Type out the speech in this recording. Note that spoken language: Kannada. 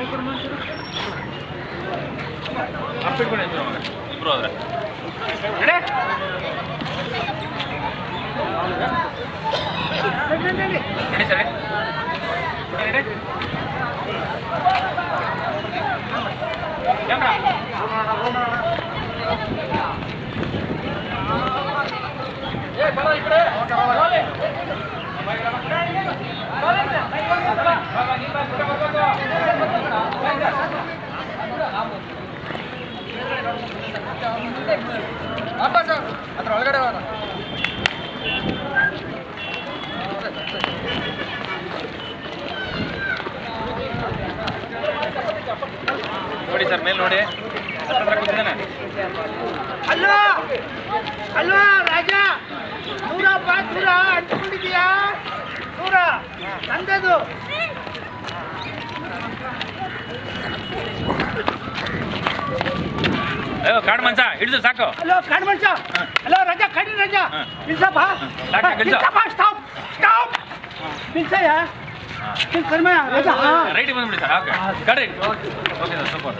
Vale, vale. ಅದ್ರ ಒಳಗಡೆ ಹೋದ ನೋಡಿ ಸರ್ ಮೇಲೆ ನೋಡಿ. ಅಲ್ವಾ? ಅಲ್ವಾ ರಾಜ? ನೂರ ಬಾ ನೂರ ಅಂಟ್ಕೊಂಡಿದೀಯಾ ನೂರ. ನಂದದು. ಕಾಡು ಮನ್ಸ ಹಿಡಿದು ಸಾಕು. ಹಲೋ ಕಾಣ್ಮಂಚ ಹಲೋ ರಾಜ ಕಡಿ ರಾಜಾ. ನಿಲ್ಸಪ್ಪ. ನಿಲ್ಸಪ್ಪ ಸ್ಟಾಪ್ ಸ್ಟಾಪ್ ನಿಲ್ಸಯ್ಯ. ನಿಲ್ ಕರ್ಮಯ್ಯ ರಾಜ ಹಾ. ರೈಟಿಗೆ ಬಂದ್ಬಿಡಿ ಸರ್ ಓಕೆ. ಕಡೆ ಓಕೆ ಸರ್ ಸೂಪರ್